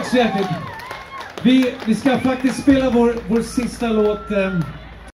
Tack så hjärtligt. Vi, vi ska faktiskt spela vår, vår sista låt. Eh,